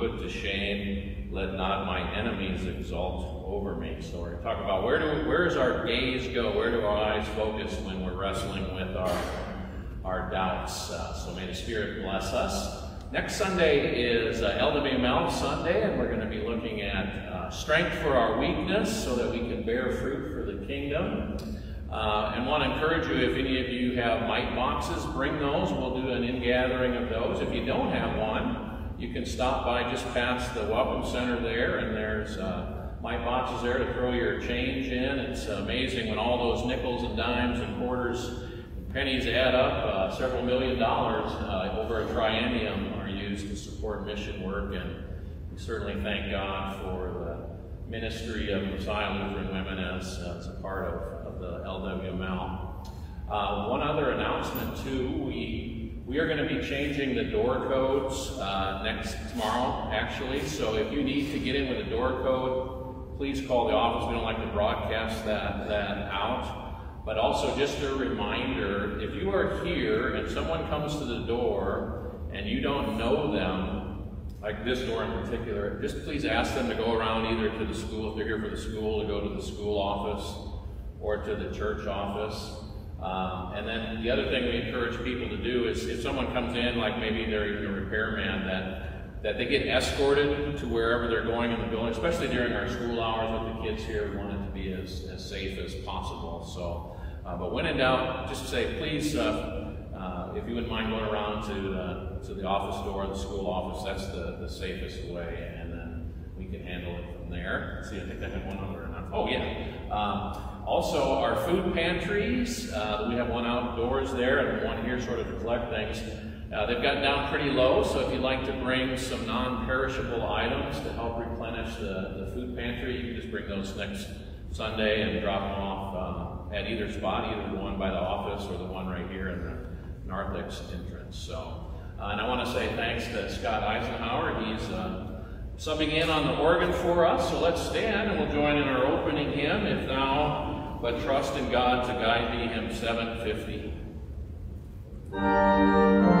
put to shame. Let not my enemies exult over me. So we're talking about where do where does our gaze go? Where do our eyes focus when we're wrestling with our our doubts? Uh, so may the Spirit bless us. Next Sunday is uh, LWML Sunday, and we're going to be looking at uh, strength for our weakness so that we can bear fruit for the kingdom. Uh, and want to encourage you, if any of you have mite boxes, bring those. We'll do an in-gathering of those. If you don't have one, you can stop by just past the Welcome Center there, and there's uh, mite boxes there to throw your change in. It's amazing when all those nickels and dimes and quarters and pennies add up. Uh, several million dollars uh, over a triennium are used to support mission work, and we certainly thank God for the ministry of Messiah Lutheran Women as, as a part of, of the LWML. Uh, one other announcement too, we we are going to be changing the door codes uh, next tomorrow, actually. So if you need to get in with a door code, please call the office. We don't like to broadcast that, that out. But also just a reminder, if you are here and someone comes to the door and you don't know them, like this door in particular, just please ask them to go around either to the school, if they're here for the school, to go to the school office or to the church office. Um, and then the other thing we encourage people to do is if someone comes in, like maybe they're even a repairman, that that they get escorted to wherever they're going in the building, especially during our school hours with the kids here. We want it to be as, as safe as possible. So, uh, but when in doubt, just say, please, uh, uh, if you wouldn't mind going around to, uh, to the office door, the school office, that's the, the safest way, and then we can handle it from there. Let's see, I think I have one other. Oh, yeah. Um, also, our food pantries, uh, we have one outdoors there and one here sort of to collect things. Uh, they've gotten down pretty low, so if you'd like to bring some non-perishable items to help replenish the, the food pantry, you can just bring those next Sunday and drop them off um, at either spot, either the one by the office or the one right here in the narthex entrance. So, uh, and I want to say thanks to Scott Eisenhower. He's subbing in on the organ for us. So let's stand and we'll join in our opening hymn, If Thou But Trust in God to Guide Thee, hymn 750.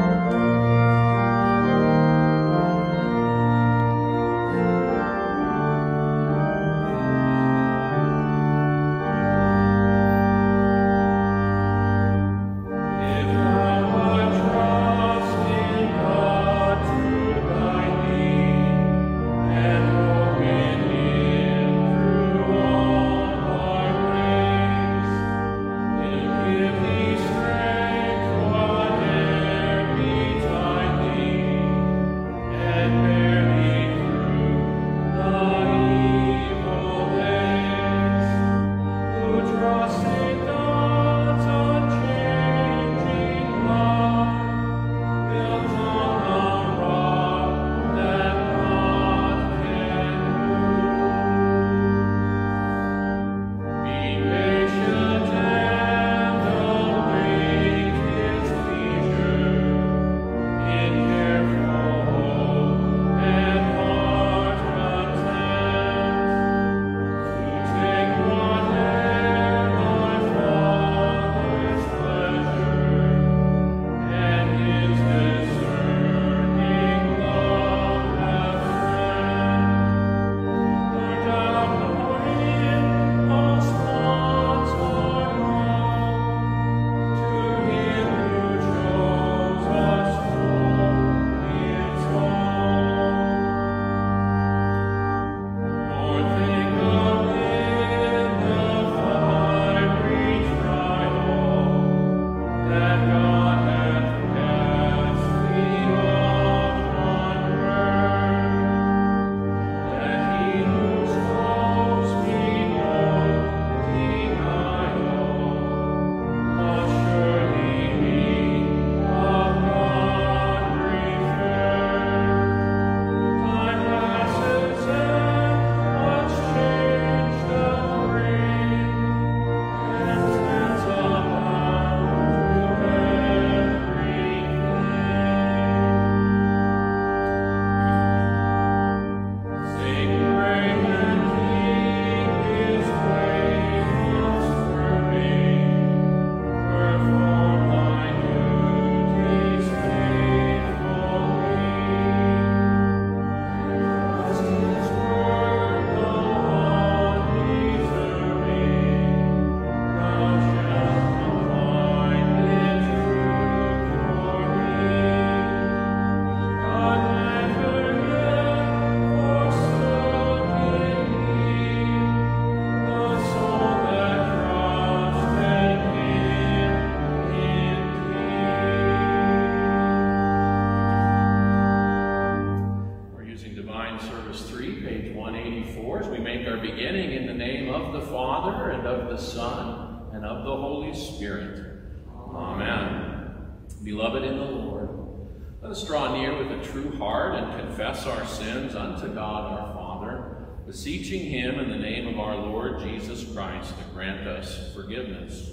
Confess our sins unto God our Father, beseeching him in the name of our Lord Jesus Christ to grant us forgiveness.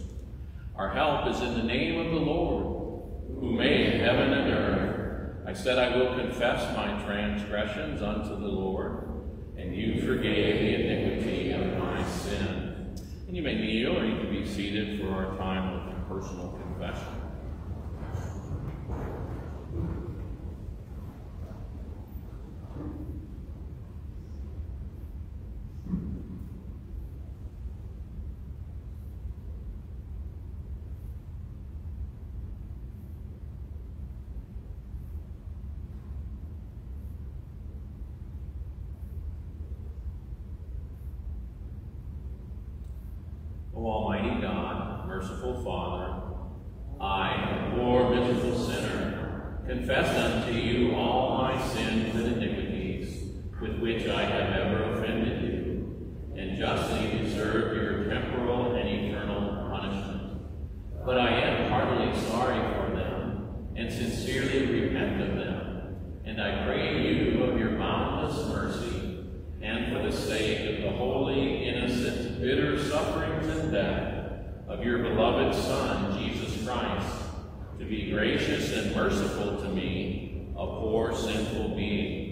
Our help is in the name of the Lord, who made heaven and earth. I said, I will confess my transgressions unto the Lord, and you forgave the iniquity of my sin. And you may kneel or you can be seated for our time of personal confession. O God, merciful Father, I, a poor miserable sinner, confess unto you all my sins and iniquities with which I have ever offended you, and justly deserve your temporal and eternal punishment. But I am heartily sorry for them, and sincerely repent of them, and I pray you of your boundless mercy, and for the sake of the holy, innocent, bitter sufferings and death of your beloved Son, Jesus Christ, to be gracious and merciful to me, a poor sinful being.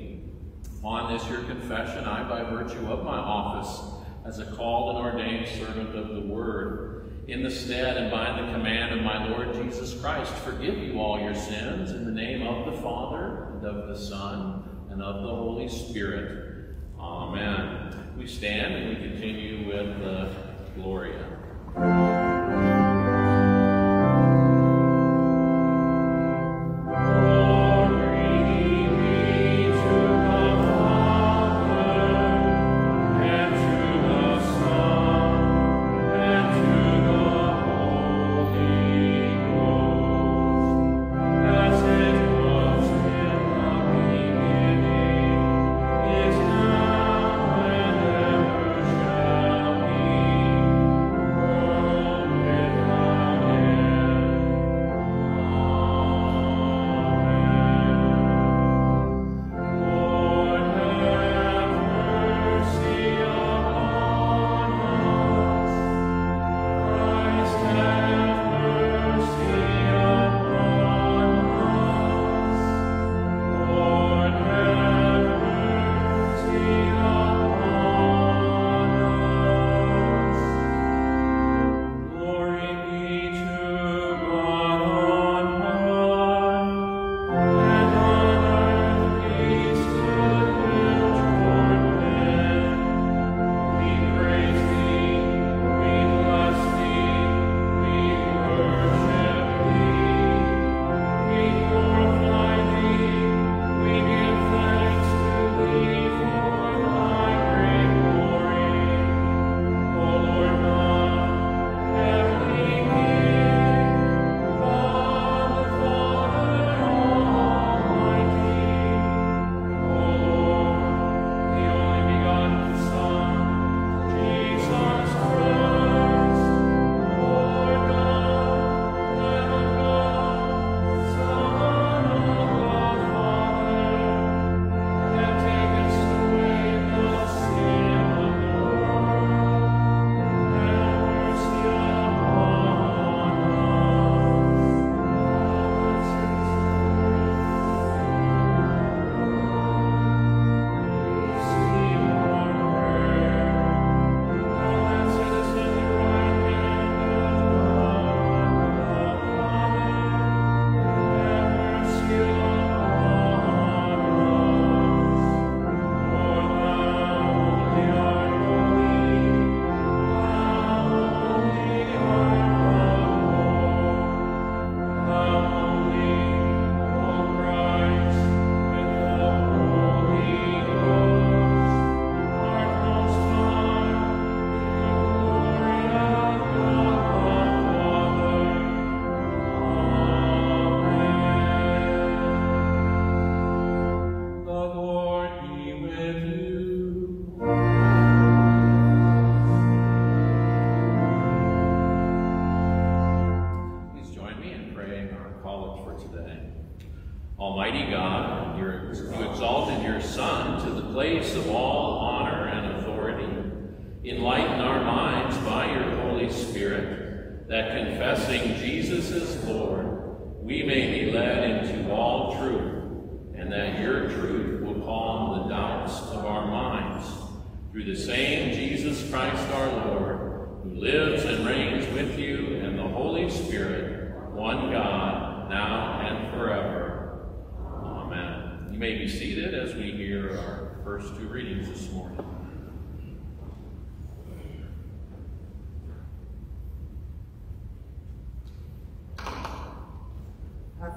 On this your confession, I, by virtue of my office as a called and ordained servant of the Word, in the stead and by the command of my Lord Jesus Christ, forgive you all your sins in the name of the Father, and of the Son, and of the Holy Spirit. Amen. We stand and we continue with the Gloria.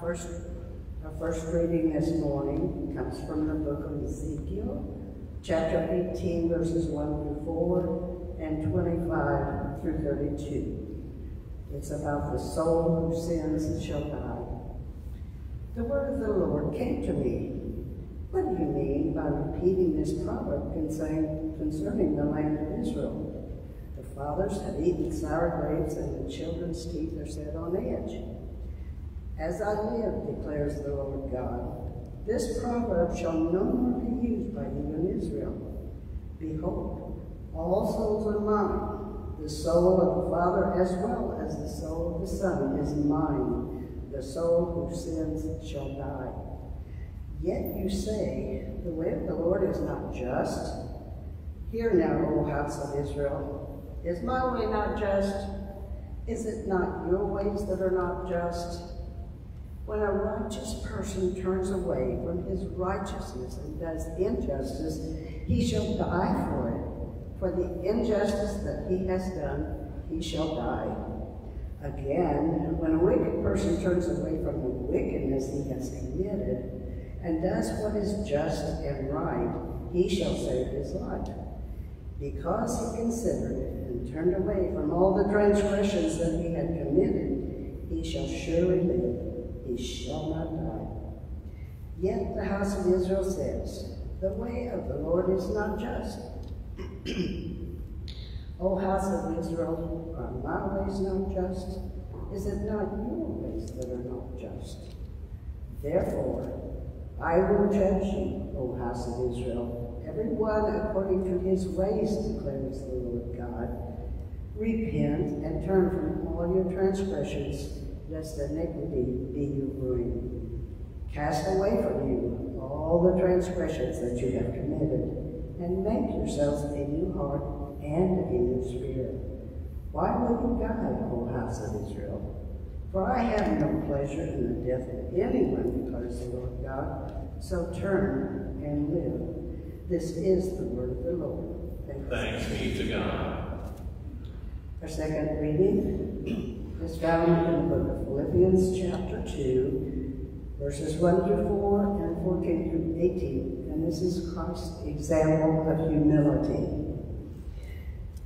First, our first reading this morning comes from the book of Ezekiel, chapter 18, verses 1 through 4 and 25 through 32. It's about the soul who sins shall die. The word of the Lord came to me what do you mean by repeating this proverb concerning the land of Israel? The fathers have eaten sour grapes, and the children's teeth are set on edge. As I live, declares the Lord God, this proverb shall no more be used by you in Israel. Behold, all souls are mine. The soul of the Father as well as the soul of the Son is mine. The soul who sins shall die. Yet you say, the way of the Lord is not just. Hear now, O house of Israel, is my way not just? Is it not your ways that are not just? When a righteous person turns away from his righteousness and does injustice, he shall die for it. For the injustice that he has done, he shall die. Again, when a wicked person turns away from the wickedness he has committed, and does what is just and right, he shall save his life. Because he considered it and turned away from all the transgressions that he had committed, he shall surely live, he shall not die. Yet the house of Israel says, The way of the Lord is not just. o house of Israel, are my ways not just? Is it not your ways that are not just? Therefore, I will judge you, O house of Israel, every one according to his ways, declares the Lord God. Repent and turn from all your transgressions, lest iniquity be your ruin. Cast away from you all the transgressions that you have committed, and make yourselves a new heart and a new spirit. Why will you die, O house of Israel? For I have no pleasure in the death of anyone, declares the Lord God. So turn and live. This is the word of the Lord. Thanks, Thanks be to God. Our second reading is found in the book of Philippians, chapter 2, verses 1 through 4 and 14 through 18. And this is Christ's example of humility.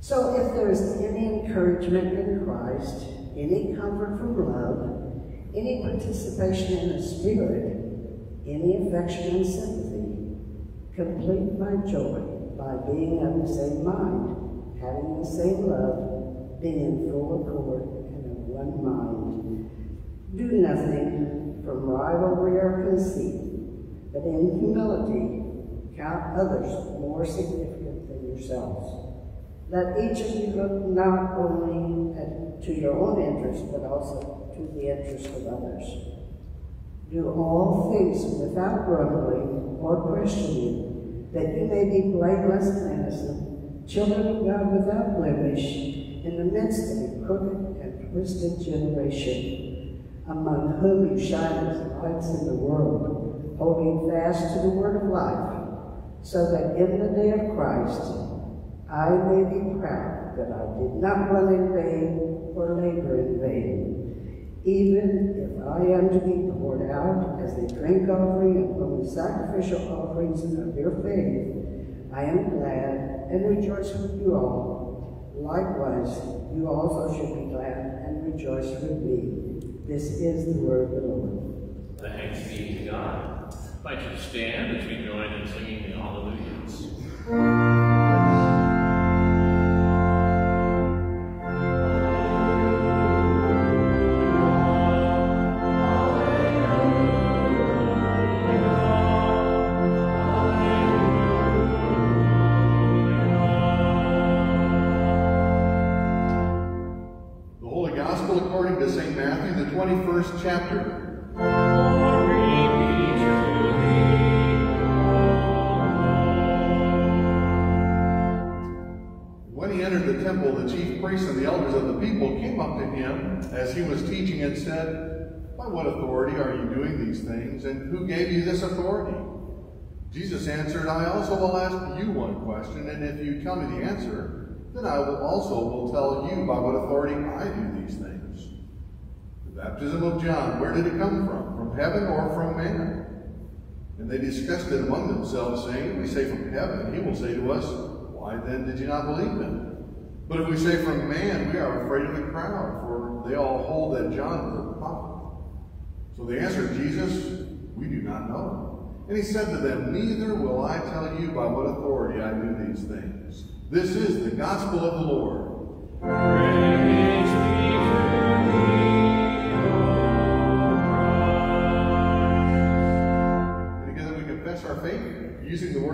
So if there is any encouragement in Christ, any comfort from love, any participation in the Spirit, any affection and sympathy. Complete my joy by being of the same mind, having the same love, being in full accord one mind. Do nothing from rivalry or conceit, but in humility count others more significant than yourselves. Let each of you look not only at, to your own interest, but also to the interest of others. Do all things without grumbling or questioning, that you may be blameless and innocent, children of God without blemish, in the midst of a crooked and twisted generation, among whom you shine as lights in the world, holding fast to the word of life, so that in the day of Christ I may be proud that I did not run in vain or labor in vain, even if I am to be poured out as a drink offering upon the sacrificial offerings of your faith. I am glad and rejoice with you all. Likewise, you also should be glad and rejoice with me. This is the word of the Lord. Thanks be to God. I invite you to stand as we join in singing the Hallelujahs. 21st chapter. When he entered the temple, the chief priests and the elders of the people came up to him as he was teaching and said, By what authority are you doing these things, and who gave you this authority? Jesus answered, I also will ask you one question, and if you tell me the answer, then I will also will tell you by what authority I do these things. Baptism of John, where did it come from? From heaven or from man? And they discussed it among themselves, saying, If we say from heaven, he will say to us, Why then did you not believe him? But if we say from man, we are afraid of the crowd, for they all hold that John was a prophet. So they answered Jesus, We do not know. And he said to them, Neither will I tell you by what authority I do these things. This is the gospel of the Lord. Praise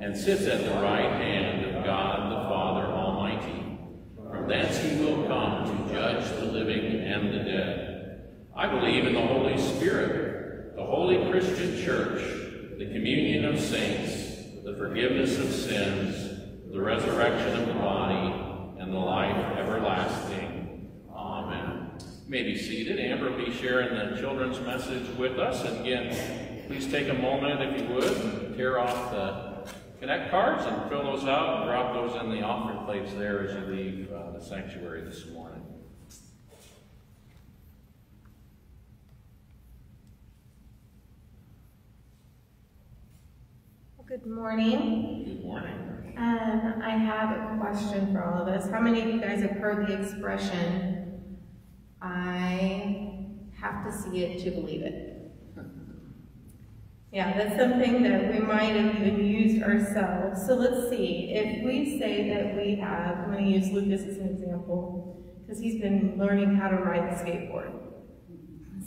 and sits at the right hand of God the Father Almighty. From thence he will come to judge the living and the dead. I believe in the Holy Spirit, the holy Christian church, the communion of saints, the forgiveness of sins, the resurrection of the body, and the life everlasting. Amen. You may be seated. Amber will be sharing the children's message with us. And again, please take a moment, if you would, tear off the Connect cards and fill those out and drop those in the offering plates there as you leave uh, the sanctuary this morning. Good morning. Good morning. Um, I have a question for all of us. How many of you guys have heard the expression, I have to see it to believe it? Yeah, that's something that we might have even used ourselves. So let's see. If we say that we have, I'm going to use Lucas as an example, because he's been learning how to ride the skateboard.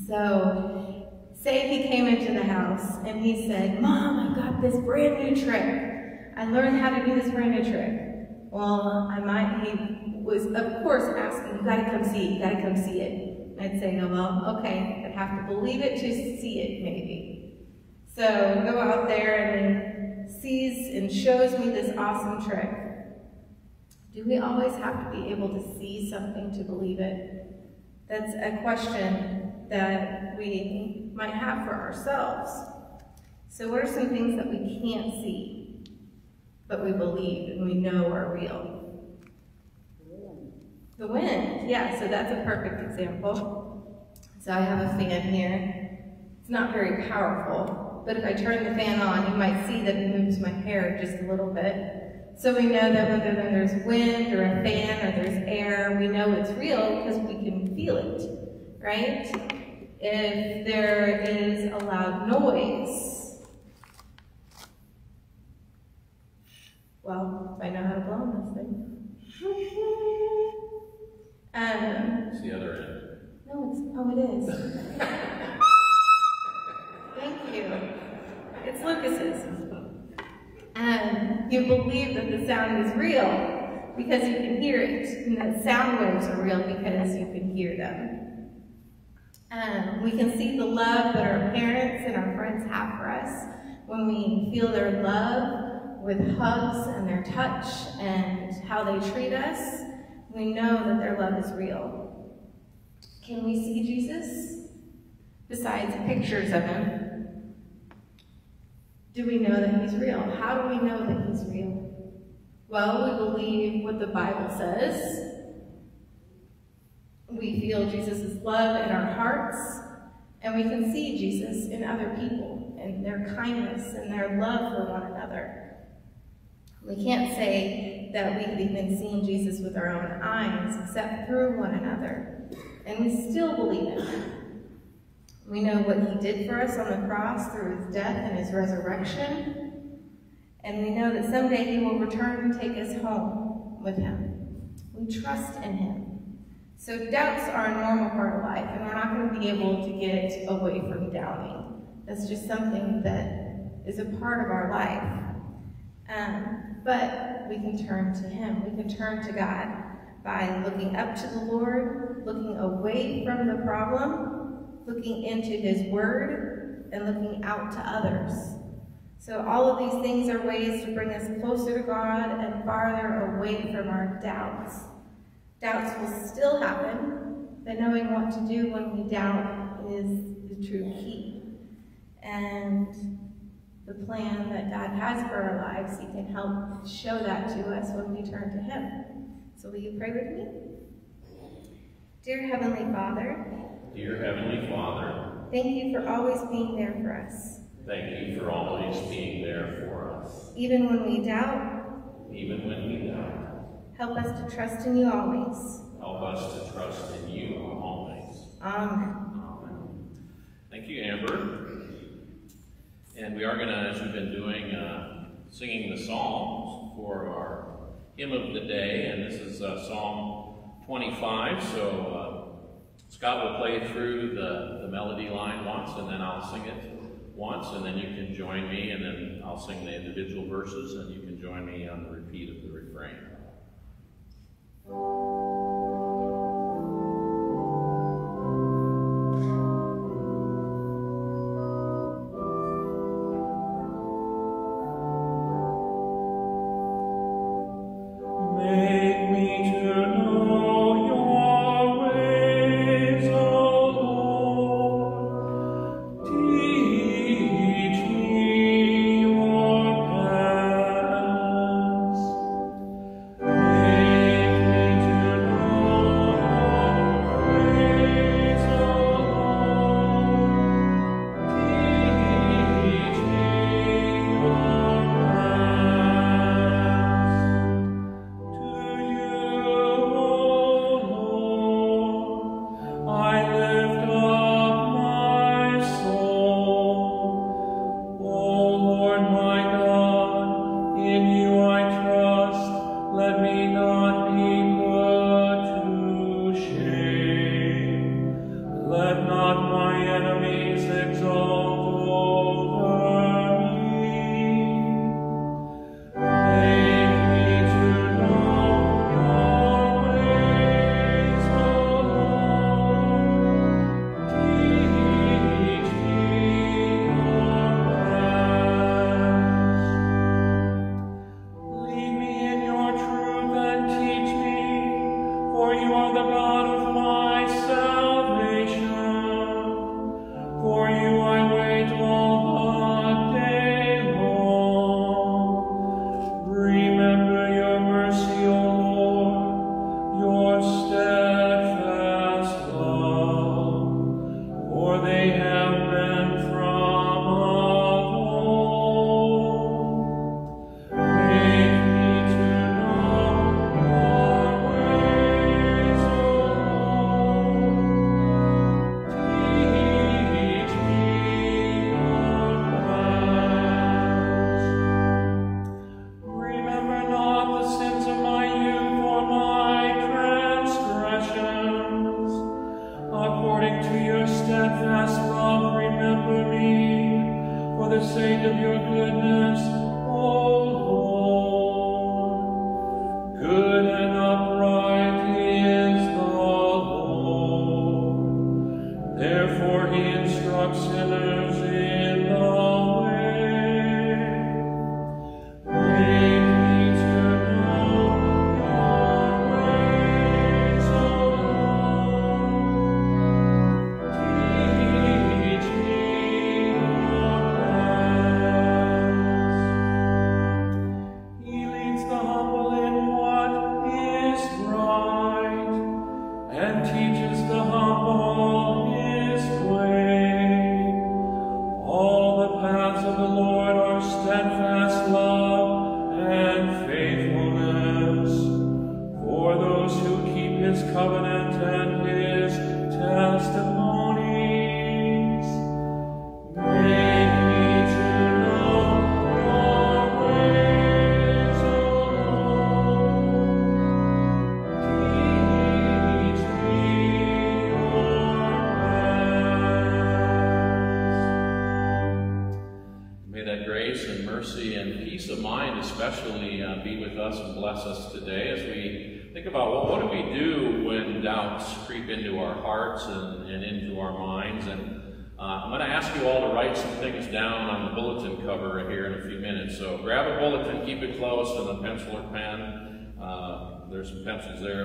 So say he came into the house and he said, Mom, I got this brand new trick. I learned how to do this brand new trick. Well, I might, he was, of course, asking, you gotta come see you gotta come see it. And I'd say, oh, well, okay, I'd have to believe it to see it, maybe. So go out there and sees and shows me this awesome trick. Do we always have to be able to see something to believe it? That's a question that we might have for ourselves. So what are some things that we can't see, but we believe and we know are real? The wind, yeah, so that's a perfect example. So I have a fan here. It's not very powerful, but if I turn the fan on, you might see that it moves my hair just a little bit. So we know that whether there's wind or a fan or there's air, we know it's real because we can feel it, right? If there is a loud noise, well, if I know how to blow on this thing. Um, It's the other end. no, it's, oh, it is. Thank you. It's Lucas's. And you believe that the sound is real because you can hear it, and that sound waves are real because you can hear them. Um, we can see the love that our parents and our friends have for us when we feel their love with hugs and their touch and how they treat us. We know that their love is real. Can we see Jesus? Besides pictures of him, do we know that he's real? How do we know that he's real? Well, we believe what the Bible says. We feel Jesus' love in our hearts, and we can see Jesus in other people, and their kindness and their love for one another. We can't say that we have even seen Jesus with our own eyes, except through one another, and we still believe in him. We know what he did for us on the cross through his death and his resurrection. And we know that someday he will return and take us home with him. We trust in him. So doubts are a normal part of life, and we're not going to be able to get away from doubting. That's just something that is a part of our life. Um, but we can turn to him. We can turn to God by looking up to the Lord, looking away from the problem, looking into his word, and looking out to others. So all of these things are ways to bring us closer to God and farther away from our doubts. Doubts will still happen, but knowing what to do when we doubt is the true key. And the plan that God has for our lives, He can help show that to us when we turn to Him. So will you pray with me? Dear Heavenly Father, Dear Heavenly Father, thank you for always being there for us. thank you for always being there for us, Even when we doubt, even when we doubt. help us to trust in you always. Help us to trust in you always. Amen. Amen. Thank you, Amber. And we are going to, as we've been doing, uh, singing the Psalms for our hymn of the day. And this is uh, Psalm 25. So uh, Scott will play through the, the melody line once, and then I'll sing it once, and then you can join me, and then I'll sing the individual verses, and you can join me on the repeat of the refrain.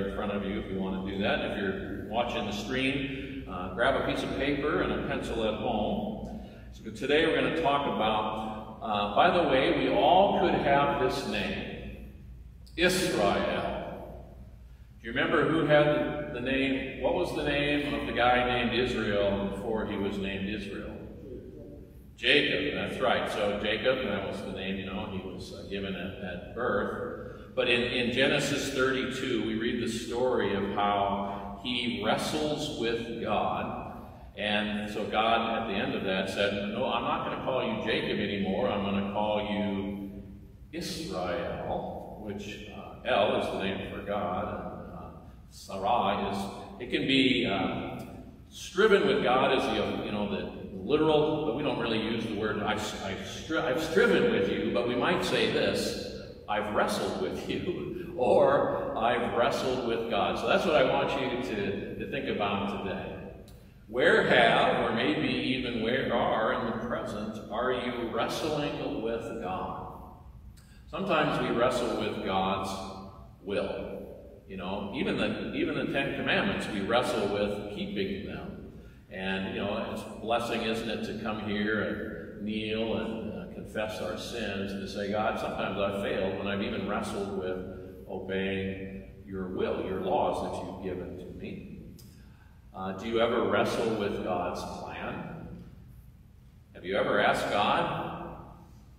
In front of you if you want to do that. If you're watching the stream, uh, grab a piece of paper and a pencil at home. So today we're going to talk about, uh, by the way, we all could have this name, Israel. Do you remember who had the name, what was the name of the guy named Israel before he was named Israel? Jacob, that's right. So Jacob, that was the name, you know, he was uh, given at, at birth. But in, in Genesis 32, we read the story of how he wrestles with God and so God, at the end of that, said, No, I'm not going to call you Jacob anymore. I'm going to call you Israel, which uh, El is the name for God, and uh, Sarah is, it can be uh, striven with God as the, you know, the literal, but we don't really use the word, I've, I've, stri I've striven with you, but we might say this, I've wrestled with you, or I've wrestled with God. So that's what I want you to, to think about today. Where have, or maybe even where are in the present, are you wrestling with God? Sometimes we wrestle with God's will. You know, even the even the Ten Commandments, we wrestle with keeping them. And you know, it's a blessing, isn't it, to come here and kneel and confess our sins and to say, God, sometimes I've failed when I've even wrestled with obeying your will, your laws that you've given to me. Uh, do you ever wrestle with God's plan? Have you ever asked God,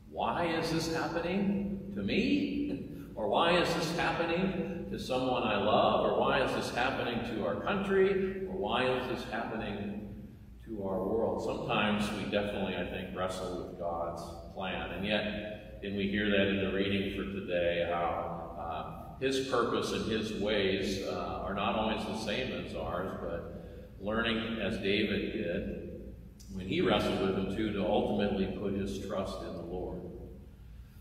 why is this happening to me? Or why is this happening to someone I love? Or why is this happening to our country? Or why is this happening to our world? Sometimes we definitely, I think, wrestle with God's plan. And yet, didn't we hear that in the reading for today, how uh, his purpose and his ways uh, are not always the same as ours, but learning as David did when he wrestled with him too to ultimately put his trust in the Lord.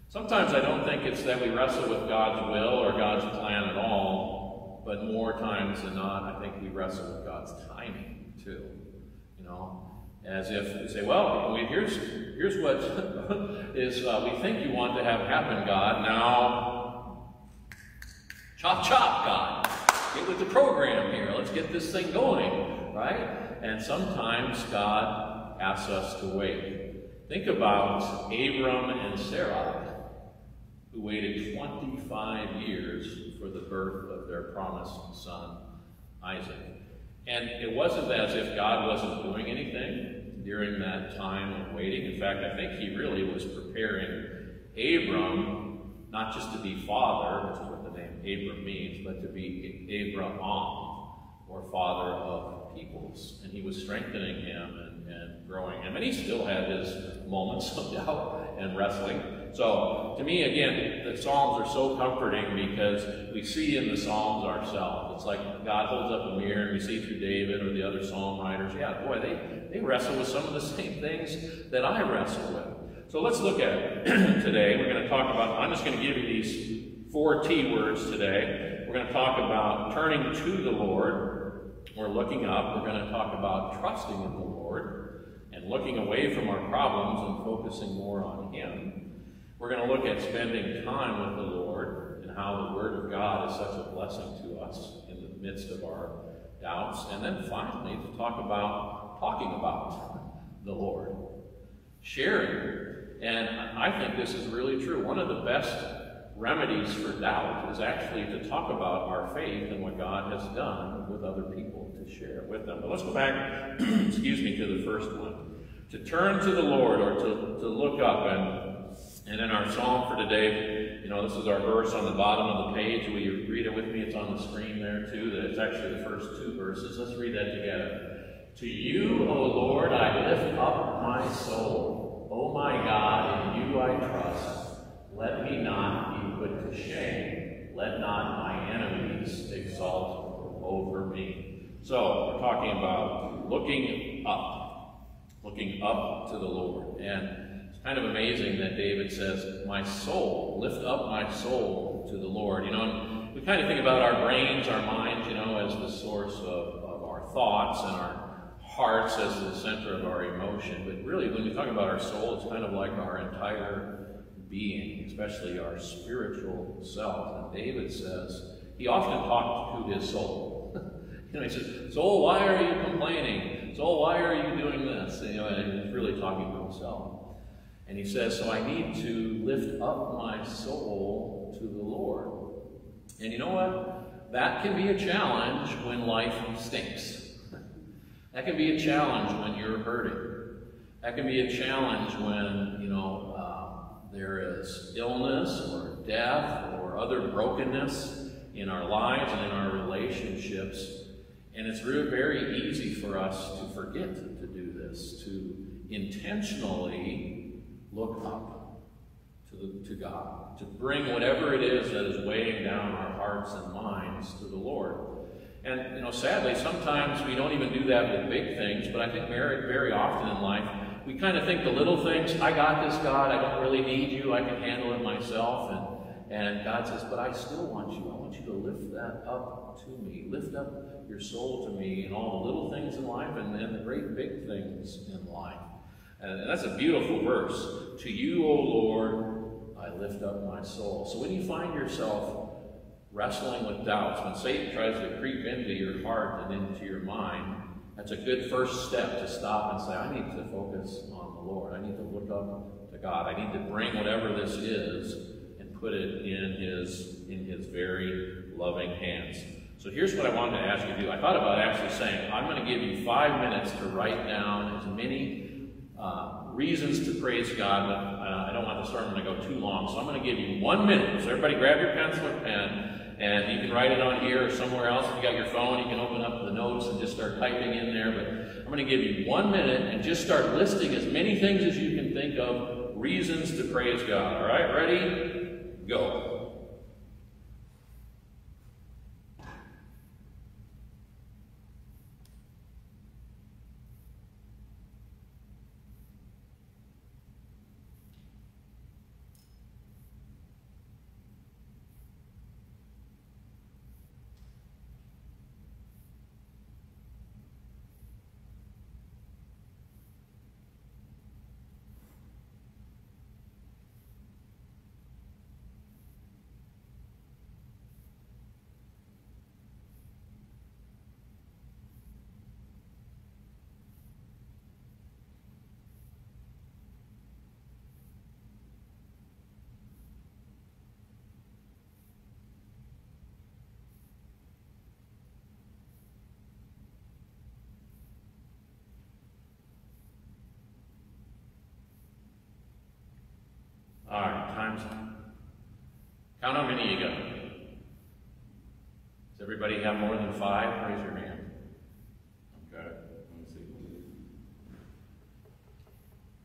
Sometimes I don't think it's that we wrestle with God's will or God's plan at all, but more times than not, I think we wrestle with God's timing too. You know, as if we say, well, here's here's what is uh, we think you want to have happen, God. Now, chop chop, God. Get with the program here. Let's get this thing going right? And sometimes God asks us to wait. Think about Abram and Sarah, who waited 25 years for the birth of their promised son, Isaac. And it wasn't as if God wasn't doing anything during that time of waiting. In fact, I think he really was preparing Abram not just to be father, which is what the name Abram means, but to be Abraham, or father of peoples. And he was strengthening him and, and growing him. And he still had his moments of doubt and wrestling. So, to me, again, the Psalms are so comforting because we see in the Psalms ourselves. It's like God holds up a mirror and we see through David or the other Psalm writers, yeah, boy, they, they wrestle with some of the same things that I wrestle with. So let's look at it today. We're going to talk about, I'm just going to give you these four T words today. We're going to talk about turning to the Lord, we're looking up. We're going to talk about trusting in the Lord and looking away from our problems and focusing more on Him. We're going to look at spending time with the Lord and how the Word of God is such a blessing to us in the midst of our doubts. And then finally, to talk about talking about the Lord, sharing. And I think this is really true. One of the best remedies for doubt is actually to talk about our faith and what God has done with other people to share with them. But let's go back, excuse me, to the first one. To turn to the Lord or to, to look up. And, and in our psalm for today, you know, this is our verse on the bottom of the page. Will you read it with me? It's on the screen there too. That it's actually the first two verses. Let's read that together. To you, O Lord, I lift up my soul. O my God, in you I trust. Let me not be put to shame. Let not my enemies exalt over me. So, we're talking about looking up, looking up to the Lord. And kind of amazing that David says, My soul, lift up my soul to the Lord. You know, we kind of think about our brains, our minds, you know, as the source of, of our thoughts and our hearts as the center of our emotion. But really, when we talk about our soul, it's kind of like our entire being, especially our spiritual self. And David says, he often talked to his soul. you know, he says, Soul, why are you complaining? Soul, why are you doing this? You know, and he's really talking to himself. And he says, So I need to lift up my soul to the Lord. And you know what? That can be a challenge when life stinks. that can be a challenge when you're hurting. That can be a challenge when, you know, uh, there is illness or death or other brokenness in our lives and in our relationships. And it's really very easy for us to forget to do this, to intentionally look up to, the, to God, to bring whatever it is that is weighing down our hearts and minds to the Lord. And, you know, sadly, sometimes we don't even do that with big things, but I think very, very often in life, we kind of think the little things, I got this, God, I don't really need you, I can handle it myself. And and God says, But I still want you. I want you to lift that up to me. Lift up your soul to me and all the little things in life and, and the great big things in life. And that's a beautiful verse. To you, O Lord, I lift up my soul. So when you find yourself wrestling with doubts, when Satan tries to creep into your heart and into your mind, that's a good first step to stop and say, I need to focus on the Lord. I need to look up to God. I need to bring whatever this is and put it in his, in his very loving hands. So here's what I wanted to ask you to do. I thought about actually saying, I'm going to give you five minutes to write down as many uh, reasons to praise God, but uh, I don't want the sermon to go too long, so I'm going to give you one minute. So everybody grab your pencil or pen, and you can write it on here or somewhere else. If you got your phone, you can open up the notes and just start typing in there. But I'm going to give you one minute and just start listing as many things as you can think of, reasons to praise God. All right, ready? Go. All right, Count how many you got. Does everybody have more than five? Raise your hand. Okay, let me see.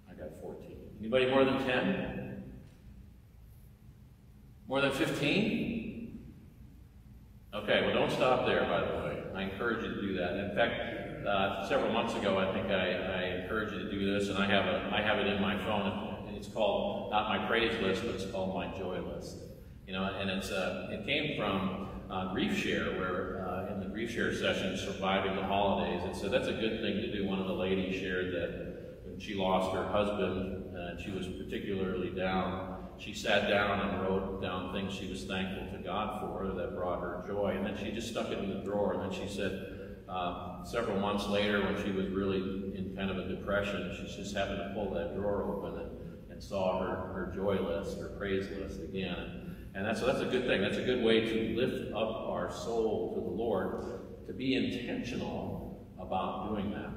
I got 14. Anybody more than 10? More than 15? Okay, well, don't stop there, by the way. I encourage you to do that. In fact, uh, several months ago, I think I, I encouraged you to do this, and I have, a, I have it in my phone it's called not my praise list, but it's called my joy list. You know, and it's uh, it came from uh, Grief Share, where uh, in the Grief Share session, surviving the holidays, it said that's a good thing to do. One of the ladies shared that when she lost her husband and she was particularly down, she sat down and wrote down things she was thankful to God for that brought her joy, and then she just stuck it in the drawer. And then she said. Uh, several months later, when she was really in kind of a depression, she just happened to pull that drawer open and saw her, her joy list, her praise list again. And that's, so that's a good thing. That's a good way to lift up our soul to the Lord, to be intentional about doing that.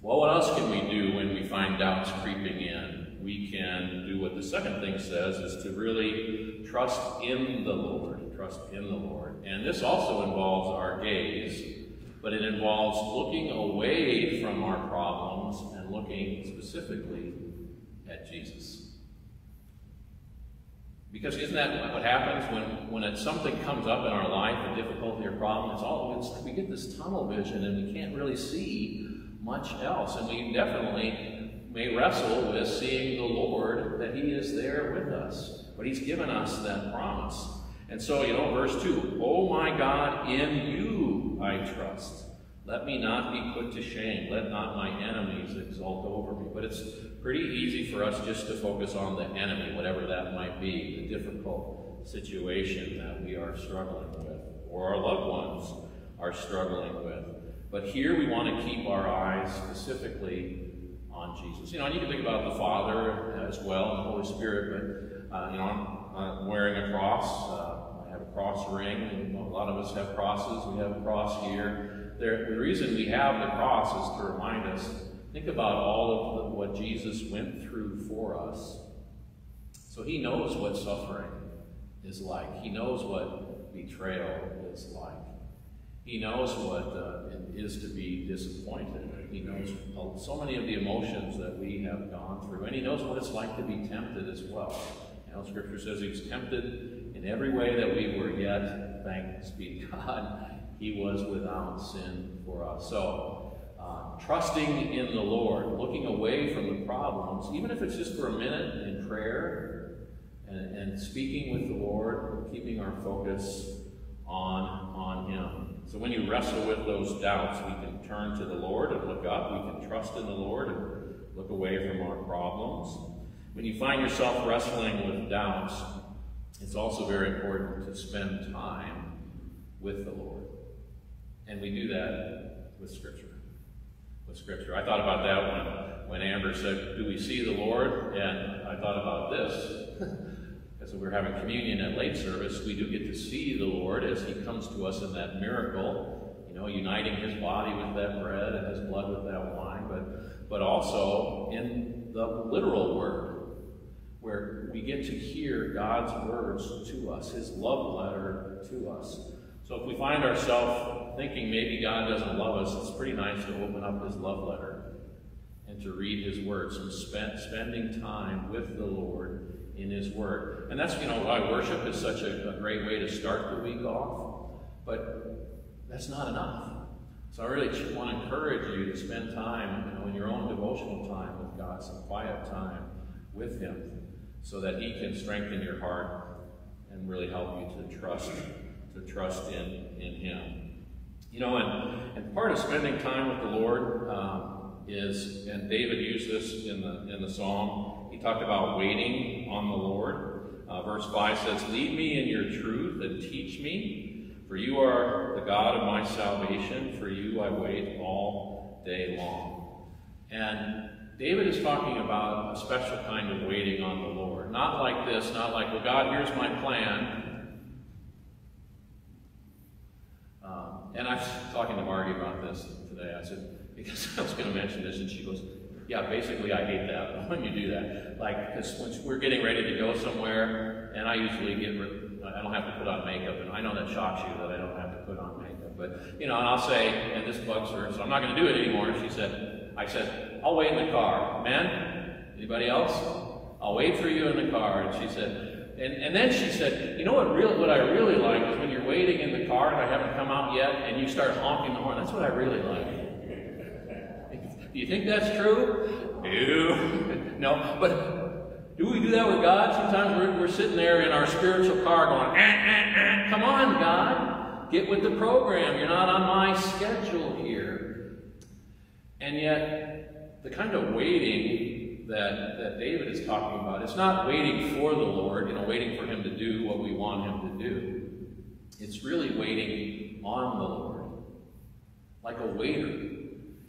Well, what else can we do when we find doubts creeping in? We can do what the second thing says, is to really trust in the Lord. Trust in the Lord. And this also involves our gaze, but it involves looking away from our problems and looking specifically at Jesus. Because isn't that what happens when, when something comes up in our life, a difficulty or problem, it's all, it's, we get this tunnel vision and we can't really see much else. And we definitely may wrestle with seeing the Lord, that He is there with us. But He's given us that promise. And so, you know, verse 2 Oh my God, in you I trust. Let me not be put to shame. Let not my enemies exult over me. But it's pretty easy for us just to focus on the enemy, whatever that might be, the difficult situation that we are struggling with, or our loved ones are struggling with. But here we want to keep our eyes specifically on Jesus. You know, I need to think about the Father as well, and the Holy Spirit, but, uh, you know, I'm wearing a cross. Uh, I have a cross ring, and a lot of us have crosses. We have a cross here. There, the reason we have the cross is to remind us, think about all of the, what Jesus went through for us. So he knows what suffering is like. He knows what betrayal is like. He knows what uh, it is to be disappointed. He knows so many of the emotions that we have gone through. And he knows what it's like to be tempted as well. You know, Scripture says he was tempted in every way that we were, yet, thanks be to God, he was without sin for us. So, trusting in the Lord, looking away from the problems, even if it's just for a minute in prayer, and, and speaking with the Lord, keeping our focus on, on Him. So when you wrestle with those doubts, we can turn to the Lord and look up. We can trust in the Lord and look away from our problems. When you find yourself wrestling with doubts, it's also very important to spend time with the Lord. And we do that with Scripture. With Scripture. I thought about that when, when Amber said, Do we see the Lord? And I thought about this. as we're having communion at late service, we do get to see the Lord as He comes to us in that miracle, you know, uniting His body with that bread and His blood with that wine, but, but also in the literal Word, where we get to hear God's words to us, His love letter to us. So if we find ourselves thinking maybe God doesn't love us, it's pretty nice to open up his love letter and to read his words and spend, spending time with the Lord in his word. And that's, you know, why worship is such a, a great way to start the week off. But that's not enough. So I really want to encourage you to spend time, you know, in your own devotional time with God, some quiet time with him, so that he can strengthen your heart and really help you to trust to trust in, in Him. You know, and, and part of spending time with the Lord um, is, and David used this in the, in the psalm, he talked about waiting on the Lord. Uh, verse 5 says, Lead me in your truth and teach me, for you are the God of my salvation. For you I wait all day long. And David is talking about a special kind of waiting on the Lord. Not like this, not like, well, God, here's my plan. And I was talking to Margie about this today. I said, because I was going to mention this, and she goes, yeah, basically I hate that when you do that. Like, because when we're getting ready to go somewhere, and I usually get, I don't have to put on makeup, and I know that shocks you that I don't have to put on makeup. But, you know, and I'll say, and this bugs her, so I'm not going to do it anymore. She said, I said, I'll wait in the car. Men? Anybody else? I'll wait for you in the car. And she said, and, and then she said, you know what real what I really like is when you're waiting in the car and I haven't come out yet and you start honking the horn. That's what I really like. Do you think that's true? No. no. But do we do that with God? Sometimes we're, we're sitting there in our spiritual car going, eh, eh, eh. come on, God. Get with the program. You're not on my schedule here. And yet, the kind of waiting that, that David is talking about. It's not waiting for the Lord, you know, waiting for him to do what we want him to do. It's really waiting on the Lord, like a waiter.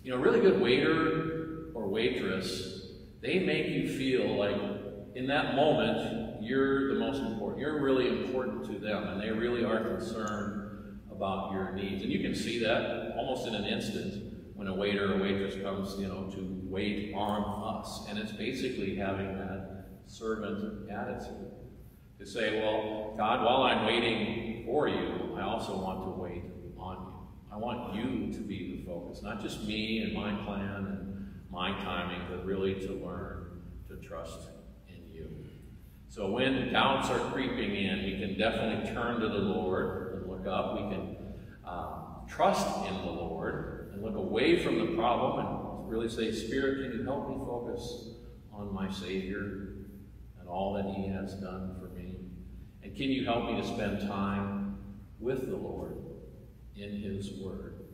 You know, a really good waiter or waitress, they make you feel like in that moment, you're the most important. You're really important to them, and they really are concerned about your needs. And you can see that almost in an instant when a waiter or waitress comes, you know, to wait on us. And it's basically having that servant attitude. To say, well, God, while I'm waiting for you, I also want to wait on you. I want you to be the focus, not just me and my plan and my timing, but really to learn to trust in you. So when doubts are creeping in, we can definitely turn to the Lord and look up. We can uh, trust in the Lord look away from the problem and really say, Spirit, can you help me focus on my Savior and all that He has done for me? And can you help me to spend time with the Lord in His Word?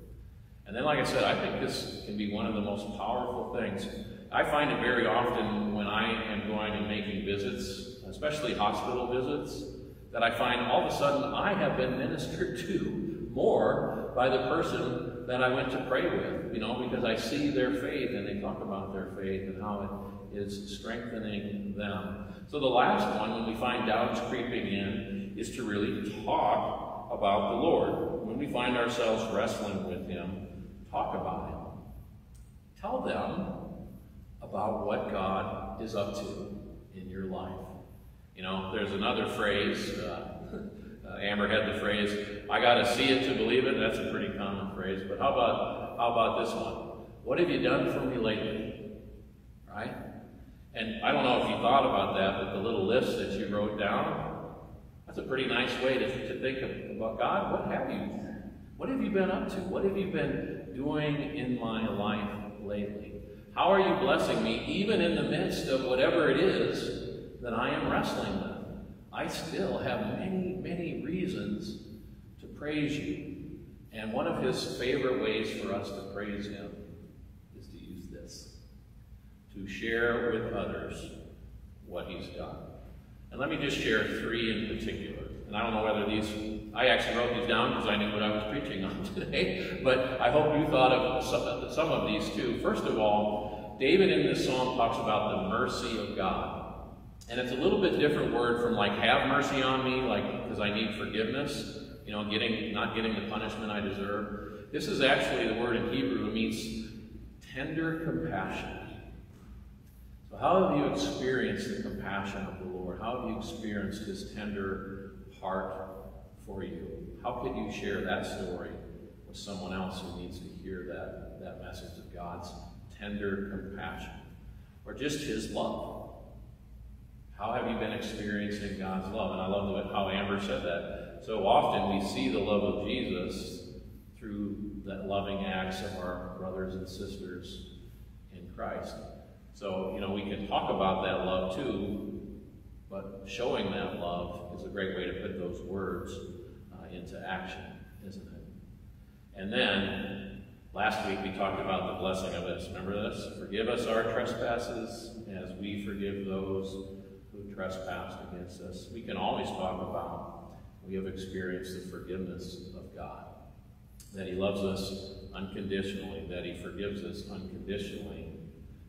And then, like I said, I think this can be one of the most powerful things. I find it very often when I am going and making visits, especially hospital visits, that I find all of a sudden I have been ministered to more by the person that I went to pray with, you know, because I see their faith and they talk about their faith and how it is strengthening them. So the last one, when we find doubts creeping in, is to really talk about the Lord. When we find ourselves wrestling with Him, talk about Him. Tell them about what God is up to in your life. You know, there's another phrase, uh, uh, Amber had the phrase, I got to see it to believe it. That's a pretty phrase. But how about, how about this one? What have you done for me lately? Right? And I don't know if you thought about that, but the little list that you wrote down, that's a pretty nice way to, to think about God. What have you? What have you been up to? What have you been doing in my life lately? How are you blessing me, even in the midst of whatever it is that I am wrestling with? I still have many, many reasons to praise you. And one of his favorite ways for us to praise him is to use this to share with others what he's done. And let me just share three in particular. And I don't know whether these, I actually wrote these down because I knew what I was preaching on today, but I hope you thought of some, of these too. First of all, David in this psalm talks about the mercy of God. And it's a little bit different word from like have mercy on me, like because I need forgiveness, you know, getting not getting the punishment I deserve. This is actually the word in Hebrew that means tender compassion. So how have you experienced the compassion of the Lord? How have you experienced his tender heart for you? How could you share that story with someone else who needs to hear that, that message of God's tender compassion? Or just his love? How have you been experiencing God's love? And I love how Amber said that. So often we see the love of Jesus through the loving acts of our brothers and sisters in Christ. So, you know, we can talk about that love too, but showing that love is a great way to put those words uh, into action, isn't it? And then, last week we talked about the blessing of this. Remember this? Forgive us our trespasses as we forgive those who trespass against us. We can always talk about we have experienced the forgiveness of God, that He loves us unconditionally, that He forgives us unconditionally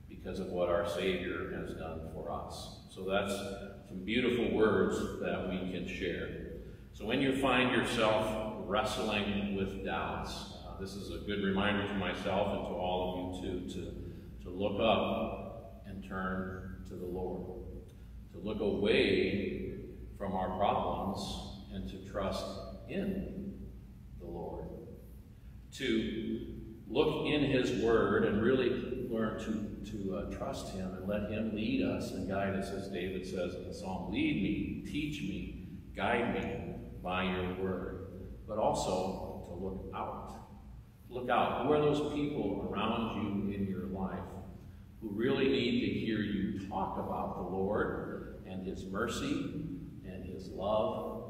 because of what our Savior has done for us. So that's some beautiful words that we can share. So when you find yourself wrestling with doubts, uh, this is a good reminder to myself and to all of you too, to, to look up and turn to the Lord to look away from our problems and to trust in the Lord. To look in His Word and really learn to, to uh, trust Him and let Him lead us and guide us, as David says in the psalm Lead me, teach me, guide me by your Word. But also to look out. Look out. Who are those people around you in your life who really need to hear you talk about the Lord and his mercy and his love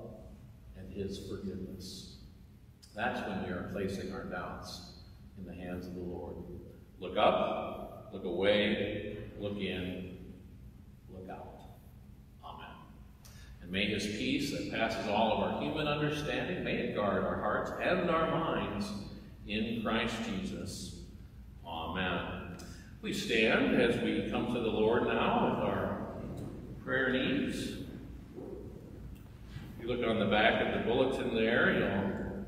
his forgiveness. That's when we are placing our doubts in the hands of the Lord. Look up, look away, look in, look out. Amen. And may his peace that passes all of our human understanding, may it guard our hearts and our minds in Christ Jesus. Amen. We stand as we come to the Lord now with our prayer needs. Look on the back of the bulletin there, you'll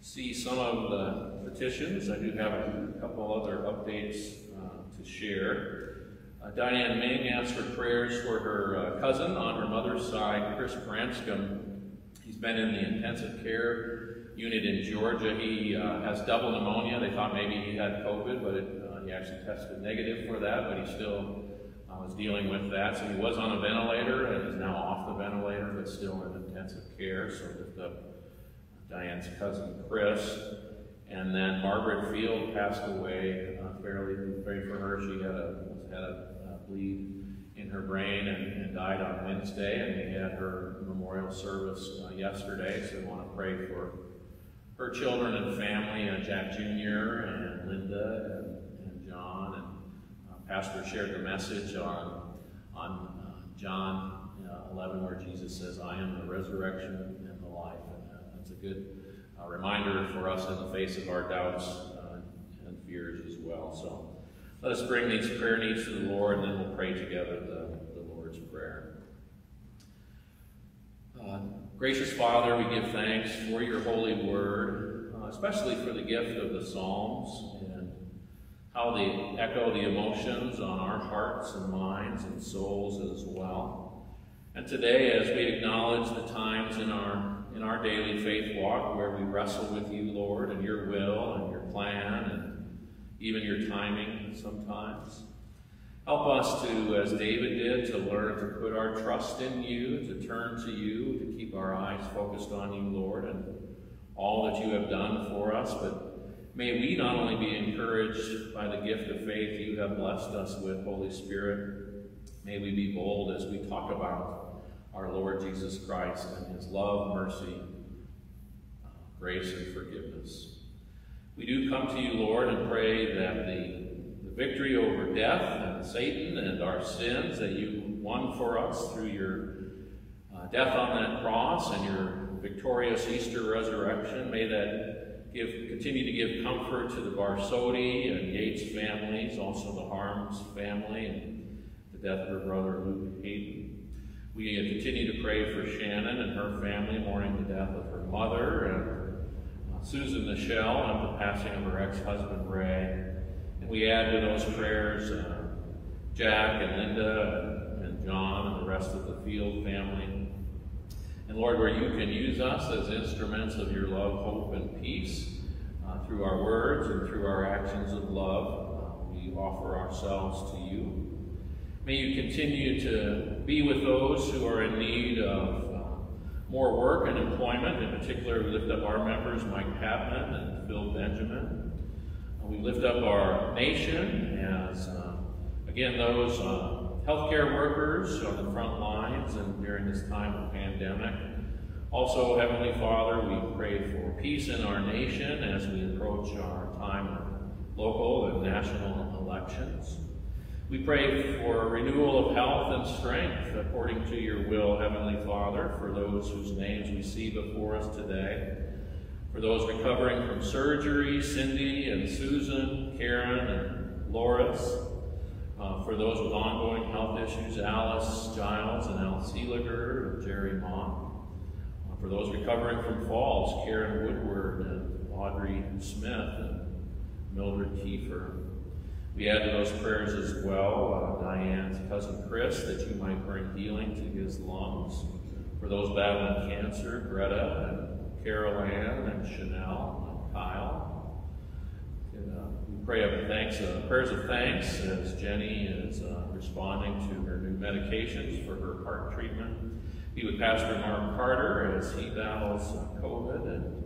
see some of the petitions. I do have a couple other updates uh, to share. Uh, Diane Ming asked for prayers for her uh, cousin on her mother's side, Chris Branscombe. He's been in the intensive care unit in Georgia. He uh, has double pneumonia. They thought maybe he had COVID, but it, uh, he actually tested negative for that, but he still was dealing with that. So he was on a ventilator and is now off the ventilator, but still in intensive care. So lift up Diane's cousin Chris. And then Margaret Field passed away uh, fairly, pray for her. She had a, had a bleed in her brain and, and, died on Wednesday, and we had her memorial service uh, yesterday, so we want to pray for her children and family, uh, Jack Jr. and Linda and, and John. And uh, Pastor shared the message on, on uh, John 11 where Jesus says, I am the resurrection and the life. And that's a good reminder for us in the face of our doubts and fears as well. So let us bring these prayer needs to the Lord, and then we'll pray together the, the Lord's Prayer. Uh, gracious Father, we give thanks for your holy word, uh, especially for the gift of the Psalms and how they echo the emotions on our hearts and minds and souls as well. And today, as we acknowledge the times in our in our daily faith walk where we wrestle with you, Lord, and your will and your plan and even your timing sometimes. Help us to, as David did, to learn to put our trust in you, to turn to you, to keep our eyes focused on you, Lord, and all that you have done for us. But may we not only be encouraged by the gift of faith you have blessed us with, Holy Spirit, may we be bold as we talk about our Lord Jesus Christ and his love, mercy, grace, and forgiveness. We do come to you, Lord, and pray that the, the victory over death and Satan and our sins that you won for us through your uh, death on that cross and your victorious Easter resurrection, may that give, continue to give comfort to the Barsodi and Yates families, also the Harms family, and the death of her brother Luke Hayden. We continue to pray for Shannon and her family, mourning the death of her mother and Susan Michelle and the passing of her ex-husband Ray. And we add to those prayers uh, Jack and Linda and John and the rest of the Field family. And Lord, where you can use us as instruments of your love, hope, and peace uh, through our words and through our actions of love, uh, we offer ourselves to you. May you continue to be with those who are in need of more work and employment. In particular, we lift up our members, Mike Patman and Phil Benjamin. Uh, we lift up our nation as, uh, again, those uh, healthcare workers on the front lines and during this time of pandemic. Also, Heavenly Father, we pray for peace in our nation as we approach our time of local and national elections. We pray for renewal of health and strength according to your will, Heavenly Father, for those whose names we see before us today. For those recovering from surgery, Cindy and Susan, Karen and Loris. Uh, for those with ongoing health issues, Alice Giles and Al Seeliger and Jerry Mock. Uh, for those recovering from falls, Karen Woodward and Audrey Smith and Mildred Kiefer. We add to those prayers as well uh, Diane's cousin Chris, that you might bring healing to his lungs. For those battling cancer, Greta and Carol Ann and Chanel and Kyle. Pray of thanks, uh, prayers of thanks as Jenny is uh, responding to her new medications for her heart treatment. Be with Pastor Mark Carter as he battles COVID and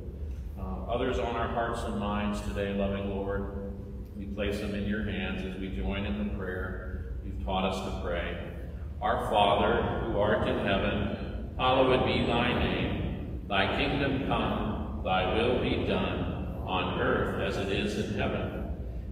uh, others on our hearts and minds today, loving Lord. We place them in your hands as we join in the prayer you've taught us to pray. Our Father, who art in heaven, hallowed be thy name. Thy kingdom come, thy will be done, on earth as it is in heaven.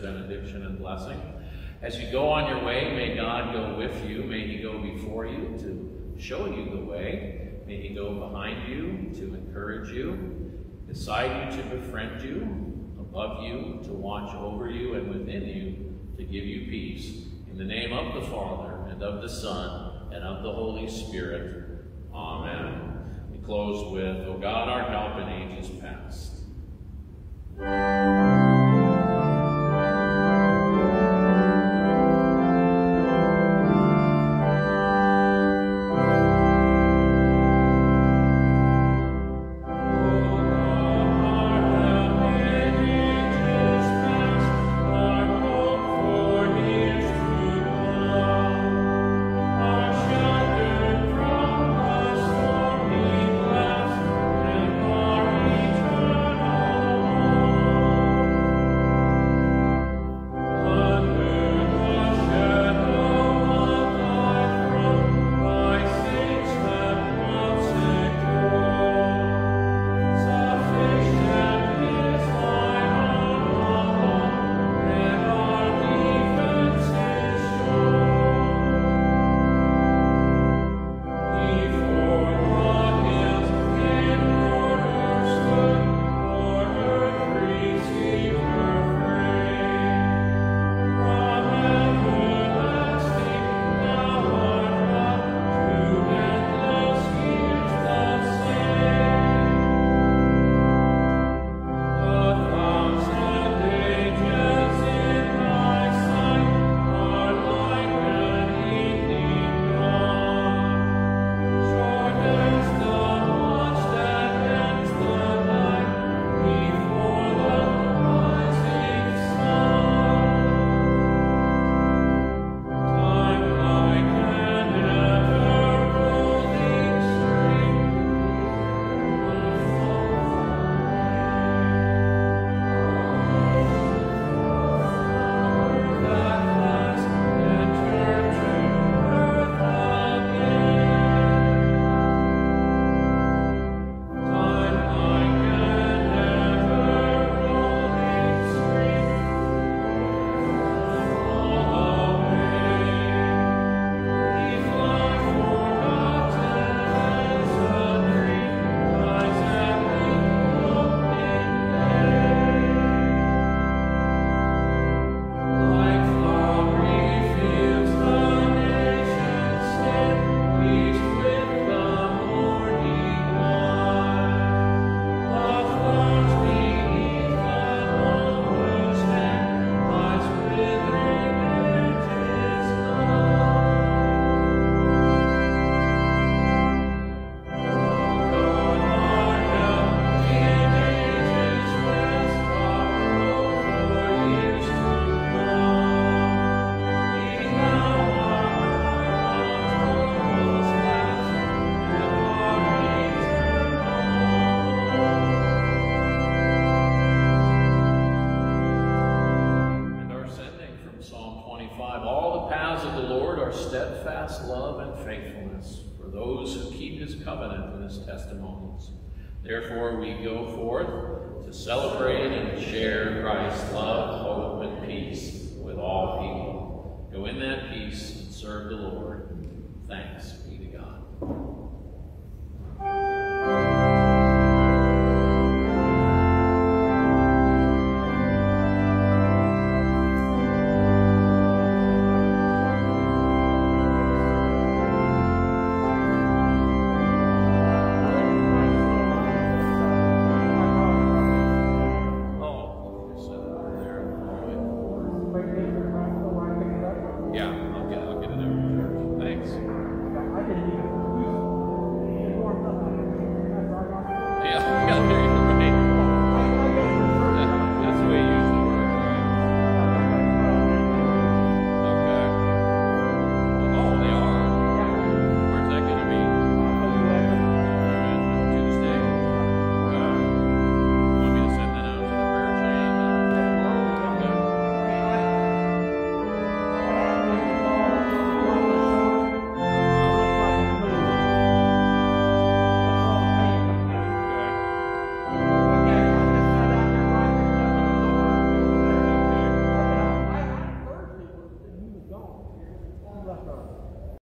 Benediction and blessing. As you go on your way, may God go with you. May he go before you to show you the way. May he go behind you to encourage you. beside you to befriend you, above you to watch over you, and within you to give you peace. In the name of the Father, and of the Son, and of the Holy Spirit. Amen. We close with, O God, our help in ages past. Therefore, we go forth to celebrate and share Christ's love, hope, and peace with all people. Go in that peace and serve the Lord. Thanks